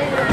Bye.